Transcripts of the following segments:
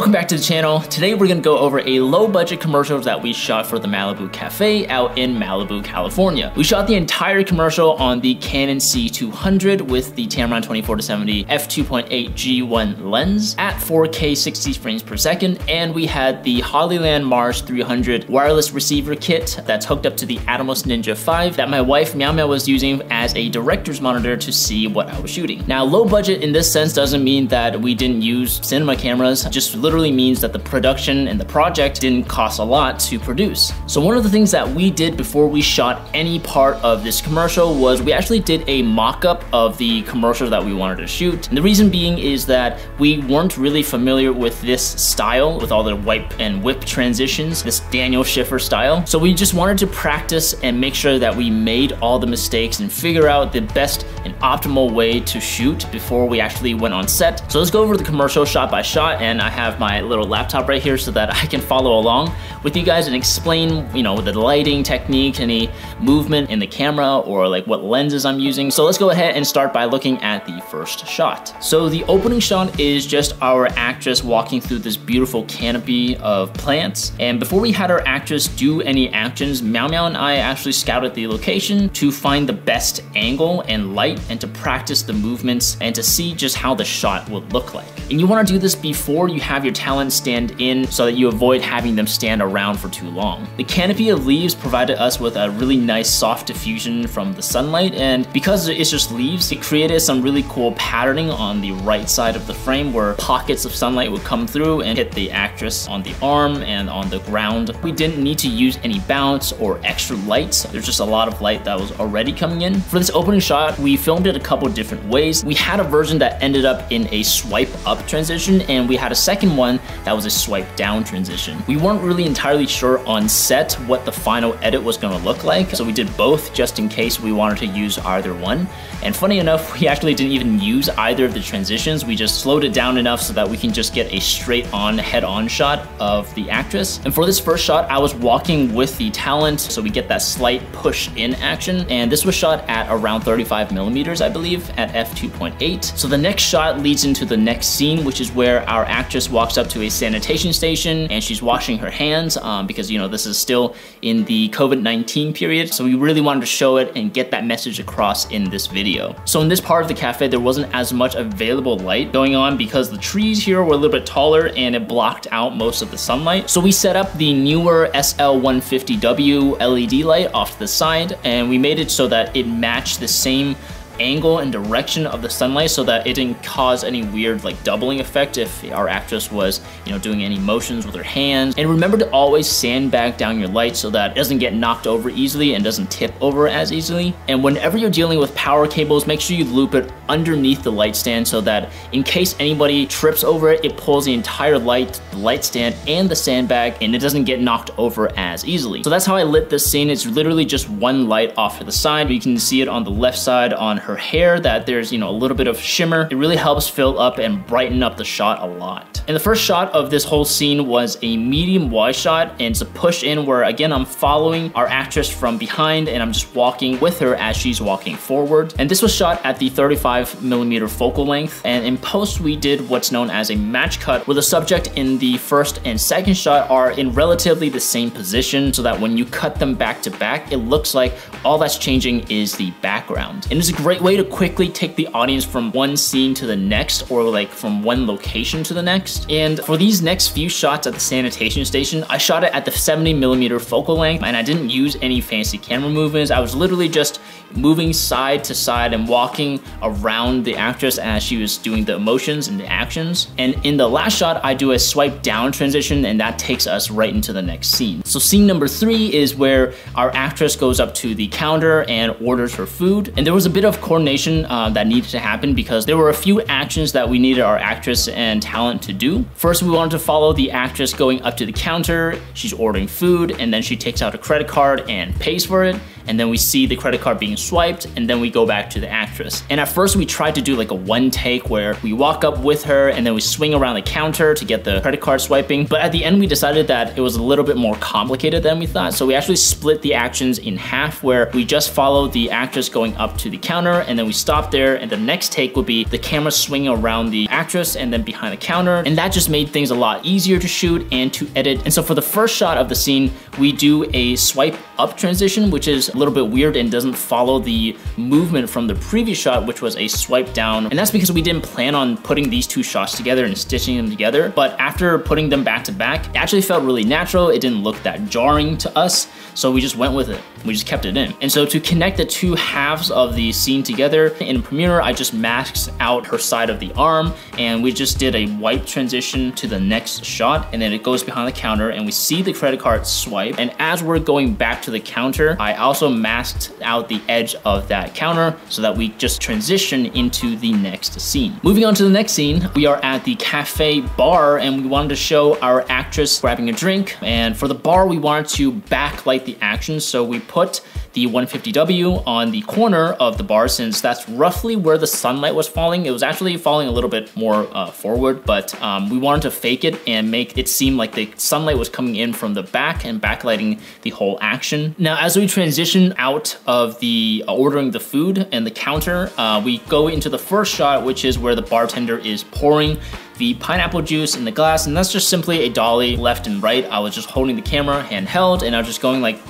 Welcome back to the channel. Today we're gonna go over a low budget commercial that we shot for the Malibu Cafe out in Malibu, California. We shot the entire commercial on the Canon C200 with the Tamron 24-70 f2.8 G1 lens at 4K 60 frames per second. And we had the Hollyland Mars 300 wireless receiver kit that's hooked up to the Atomos Ninja V that my wife Meow Meow was using as a director's monitor to see what I was shooting. Now low budget in this sense doesn't mean that we didn't use cinema cameras, just literally means that the production and the project didn't cost a lot to produce. So one of the things that we did before we shot any part of this commercial was we actually did a mock-up of the commercial that we wanted to shoot. And the reason being is that we weren't really familiar with this style, with all the wipe and whip transitions, this Daniel Schiffer style. So we just wanted to practice and make sure that we made all the mistakes and figure out the best and optimal way to shoot before we actually went on set. So let's go over the commercial shot by shot and I have have my little laptop right here so that I can follow along with you guys and explain, you know, the lighting technique, any movement in the camera or like what lenses I'm using. So let's go ahead and start by looking at the first shot. So the opening shot is just our actress walking through this beautiful canopy of plants. And before we had our actress do any actions, Meow Meow and I actually scouted the location to find the best angle and light and to practice the movements and to see just how the shot would look like. And you wanna do this before you have your talent stand in so that you avoid having them stand around for too long. The canopy of leaves provided us with a really nice soft diffusion from the sunlight and because it's just leaves, it created some really cool patterning on the right side of the frame where pockets of sunlight would come through and hit the actress on the arm and on the ground. We didn't need to use any bounce or extra lights. There's just a lot of light that was already coming in. For this opening shot, we filmed it a couple different ways. We had a version that ended up in a swipe up transition and we had a second one that was a swipe down transition. We weren't really entirely sure on set what the final edit was gonna look like, so we did both just in case we wanted to use either one. And funny enough, we actually didn't even use either of the transitions. We just slowed it down enough so that we can just get a straight on head on shot of the actress. And for this first shot, I was walking with the talent, so we get that slight push in action. And this was shot at around 35 millimeters, I believe, at f2.8. So the next shot leads into the next scene, which is where our actress walks up to a sanitation station and she's washing her hands um, because, you know, this is still in the COVID-19 period. So we really wanted to show it and get that message across in this video. So in this part of the cafe, there wasn't as much available light going on because the trees here were a little bit taller and it blocked out most of the sunlight. So we set up the newer SL150W LED light off to the side and we made it so that it matched the same angle and direction of the sunlight so that it didn't cause any weird like doubling effect if our actress was, you know, doing any motions with her hands. And remember to always sandbag down your light so that it doesn't get knocked over easily and doesn't tip over as easily. And whenever you're dealing with power cables, make sure you loop it underneath the light stand so that in case anybody trips over it, it pulls the entire light, the light stand, and the sandbag, and it doesn't get knocked over as easily. So that's how I lit this scene. It's literally just one light off to the side. You can see it on the left side on her her hair that there's, you know, a little bit of shimmer. It really helps fill up and brighten up the shot a lot. And the first shot of this whole scene was a medium wide shot and it's a push in where again, I'm following our actress from behind and I'm just walking with her as she's walking forward. And this was shot at the 35 millimeter focal length. And in post, we did what's known as a match cut where the subject in the first and second shot are in relatively the same position so that when you cut them back to back, it looks like all that's changing is the background. And it's a great way to quickly take the audience from one scene to the next or like from one location to the next. And for these next few shots at the sanitation station, I shot it at the 70 millimeter focal length and I didn't use any fancy camera movements. I was literally just, moving side to side and walking around the actress as she was doing the emotions and the actions. And in the last shot, I do a swipe down transition and that takes us right into the next scene. So scene number three is where our actress goes up to the counter and orders her food. And there was a bit of coordination uh, that needed to happen because there were a few actions that we needed our actress and talent to do. First, we wanted to follow the actress going up to the counter. She's ordering food and then she takes out a credit card and pays for it and then we see the credit card being swiped, and then we go back to the actress. And at first we tried to do like a one take where we walk up with her and then we swing around the counter to get the credit card swiping. But at the end we decided that it was a little bit more complicated than we thought. So we actually split the actions in half where we just follow the actress going up to the counter and then we stop there and the next take would be the camera swinging around the actress and then behind the counter. And that just made things a lot easier to shoot and to edit. And so for the first shot of the scene, we do a swipe up transition, which is little bit weird and doesn't follow the movement from the previous shot, which was a swipe down. And that's because we didn't plan on putting these two shots together and stitching them together. But after putting them back to back, it actually felt really natural. It didn't look that jarring to us. So we just went with it. We just kept it in. And so to connect the two halves of the scene together, in Premiere, I just masked out her side of the arm and we just did a wipe transition to the next shot and then it goes behind the counter and we see the credit card swipe. And as we're going back to the counter, I also masked out the edge of that counter so that we just transition into the next scene. Moving on to the next scene, we are at the cafe bar and we wanted to show our actress grabbing a drink. And for the bar, we wanted to backlight the action. So we put the 150W on the corner of the bar since that's roughly where the sunlight was falling. It was actually falling a little bit more uh, forward, but um, we wanted to fake it and make it seem like the sunlight was coming in from the back and backlighting the whole action. Now, as we transition out of the uh, ordering the food and the counter, uh, we go into the first shot, which is where the bartender is pouring the pineapple juice in the glass, and that's just simply a dolly left and right. I was just holding the camera handheld and I was just going like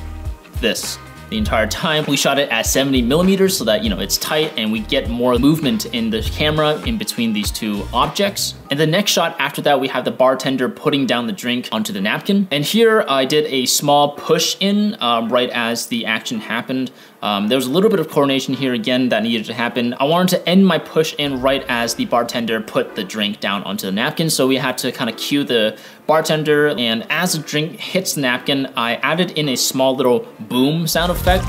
this the entire time. We shot it at 70 millimeters so that, you know, it's tight and we get more movement in the camera in between these two objects. And the next shot after that, we have the bartender putting down the drink onto the napkin. And here I did a small push in uh, right as the action happened. Um, there was a little bit of coordination here again that needed to happen. I wanted to end my push in right as the bartender put the drink down onto the napkin. So we had to kind of cue the bartender. And as the drink hits the napkin, I added in a small little boom sound effect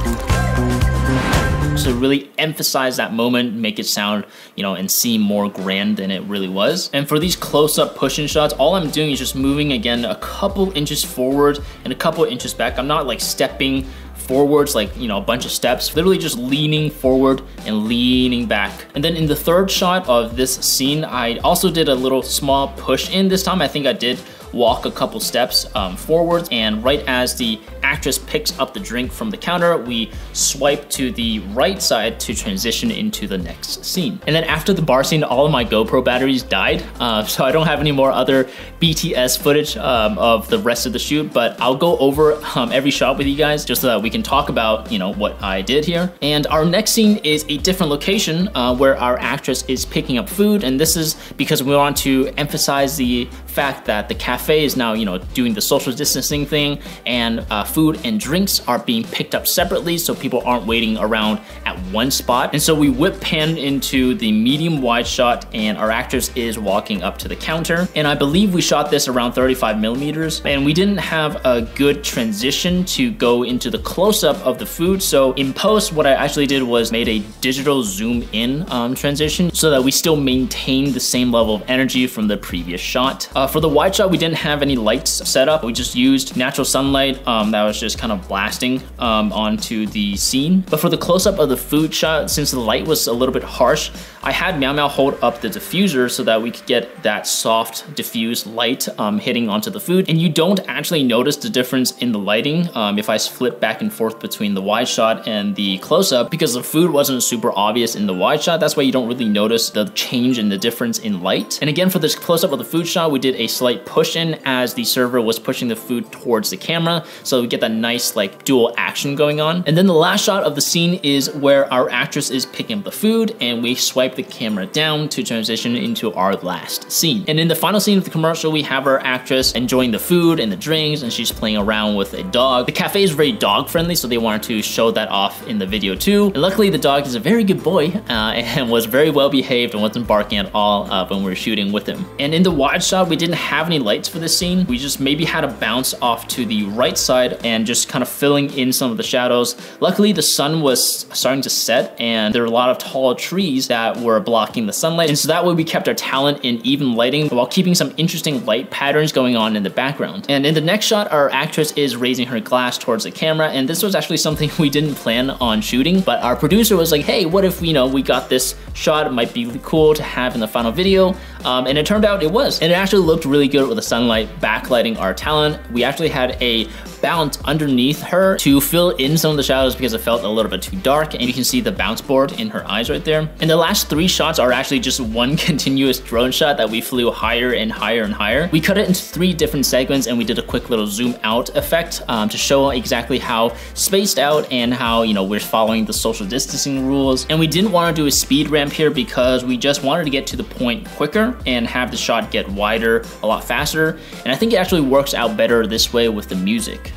to really emphasize that moment, make it sound, you know, and seem more grand than it really was. And for these close-up push-in shots, all I'm doing is just moving again a couple inches forward and a couple inches back. I'm not like stepping forwards like, you know, a bunch of steps, literally just leaning forward and leaning back. And then in the third shot of this scene, I also did a little small push in this time. I think I did walk a couple steps um, forwards and right as the actress picks up the drink from the counter, we swipe to the right side to transition into the next scene. And then after the bar scene, all of my GoPro batteries died, uh, so I don't have any more other BTS footage um, of the rest of the shoot, but I'll go over um, every shot with you guys just so that we can talk about, you know, what I did here. And our next scene is a different location uh, where our actress is picking up food, and this is because we want to emphasize the fact that the cafe is now, you know, doing the social distancing thing and uh, food and drinks are being picked up separately so people aren't waiting around at one spot. And so we whip pan into the medium wide shot and our actress is walking up to the counter. And I believe we shot this around 35 millimeters and we didn't have a good transition to go into the close up of the food. So in post, what I actually did was made a digital zoom in um, transition so that we still maintain the same level of energy from the previous shot. Uh, for the wide shot, we didn't have any lights set up. We just used natural sunlight um, that was just kind of blasting um, onto the scene. But for the close-up of the food shot, since the light was a little bit harsh, I had Meow Meow hold up the diffuser so that we could get that soft diffused light um, hitting onto the food. And you don't actually notice the difference in the lighting um, if I flip back and forth between the wide shot and the close-up because the food wasn't super obvious in the wide shot. That's why you don't really notice the change in the difference in light. And again, for this close-up of the food shot, we did a slight push as the server was pushing the food towards the camera. So we get that nice like dual action going on. And then the last shot of the scene is where our actress is picking up the food and we swipe the camera down to transition into our last scene. And in the final scene of the commercial, we have our actress enjoying the food and the drinks and she's playing around with a dog. The cafe is very dog friendly friendly, so they wanted to show that off in the video too. And luckily, the dog is a very good boy uh, and was very well behaved and wasn't barking at all uh, when we were shooting with him. And in the wide shot, we didn't have any lights for this scene. We just maybe had a bounce off to the right side and just kind of filling in some of the shadows. Luckily, the sun was starting to set and there were a lot of tall trees that were blocking the sunlight. And so that way we kept our talent in even lighting while keeping some interesting light patterns going on in the background. And in the next shot, our actress is raising her glass towards the camera. And this was actually something we didn't plan on shooting, but our producer was like, hey, what if, you know, we got this shot, it might be cool to have in the final video. Um, and it turned out it was. And it actually looked really good with the sunlight backlighting our talent. We actually had a bounce underneath her to fill in some of the shadows because it felt a little bit too dark and you can see the bounce board in her eyes right there. And the last three shots are actually just one continuous drone shot that we flew higher and higher and higher. We cut it into three different segments and we did a quick little zoom out effect um, to show exactly how spaced out and how, you know, we're following the social distancing rules. And we didn't want to do a speed ramp here because we just wanted to get to the point quicker and have the shot get wider a lot faster. And I think it actually works out better this way with the music.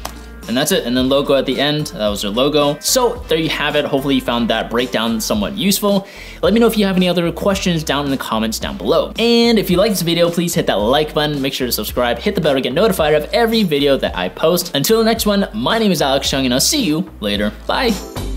And that's it, and then logo at the end, that was their logo. So there you have it, hopefully you found that breakdown somewhat useful. Let me know if you have any other questions down in the comments down below. And if you like this video, please hit that like button, make sure to subscribe, hit the bell to get notified of every video that I post. Until the next one, my name is Alex Cheung and I'll see you later. Bye!